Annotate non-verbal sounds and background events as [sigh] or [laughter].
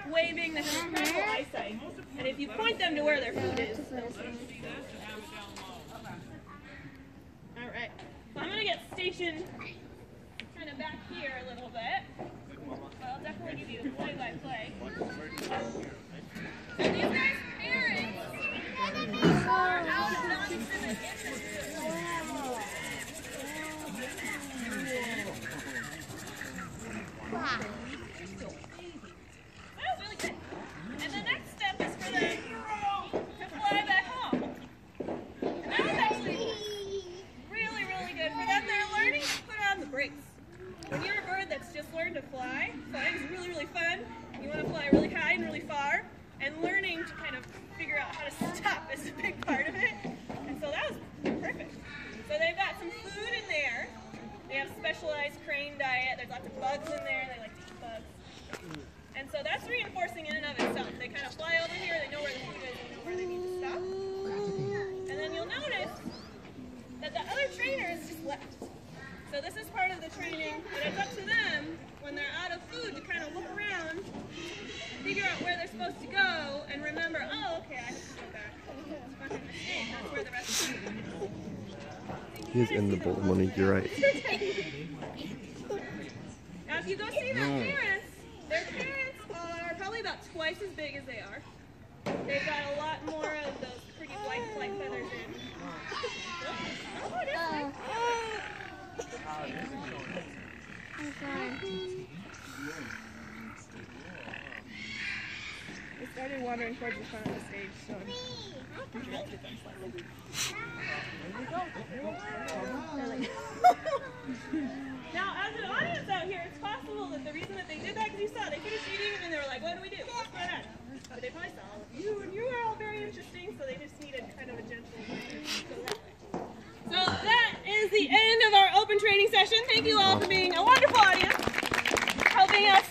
like waving, they have incredible eyesight. And if you point them to where their food is, they'll see. All right. So I'm going to get stationed kind of back here a little bit. I'll definitely give you play-by-play. So these guys' parents are out of non-exhibit Oh, really good. And the next step is for them to fly back home. And that was actually really, really good. For them, they're learning to put on the brakes. When you're a bird that's just learned to fly, flying is really, really fun. You want to fly really high and really far, and learning to kind of figure out how to stop is a big part of it. And so that was perfect. So they've got some food in there. They have specialized crane diet. There's lots of bugs in there. They like to eat bugs. And so that's reinforcing in and of itself. They kind of fly over here, they know where the food is, they know where they need to stop. And then you'll notice that the other trainers just left. So this is part of the training, but it's up to them when they're out of food to kind of look around, figure out where they're supposed to go, and remember, oh, okay, I have to go back. It's fucking mistake. That's where the rest of the food is. He is in the bowl, Monique. You're right. Now, if you go see their mm. parents, their parents are probably about twice as big as they are. They've got a lot more of those pretty white flight feathers in. Oh, oh it is nice. Started wandering towards the front of the stage, so I interrupted them slightly. [laughs] now, as an audience out here, it's possible that the reason that they did that, because you saw, they finished eating and they were like, what do we do? What's going on? But they probably saw all of you, and you were all very interesting, so they just needed kind of a gentle So that is the end of our open training session. Thank you all for being a wonderful audience, helping us